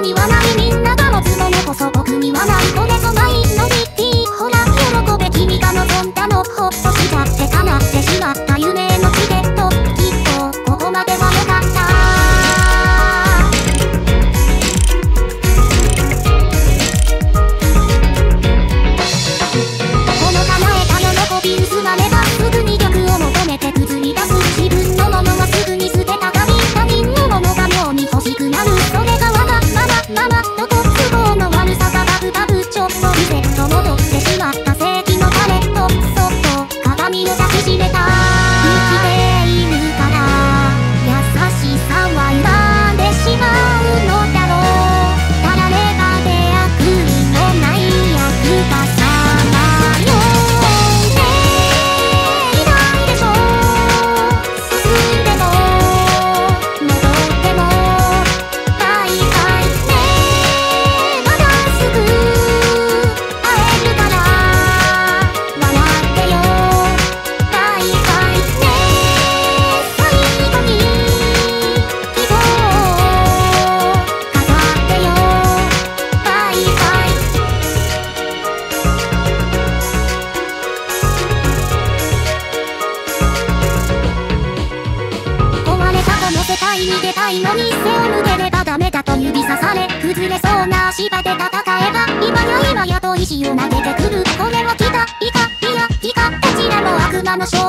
には波にいに出たいのに背を向ければダメだと指さされ崩れそうな足場で戦えば今や今やと石を投げてくる。これは来たいかいやいかどちらも悪魔の正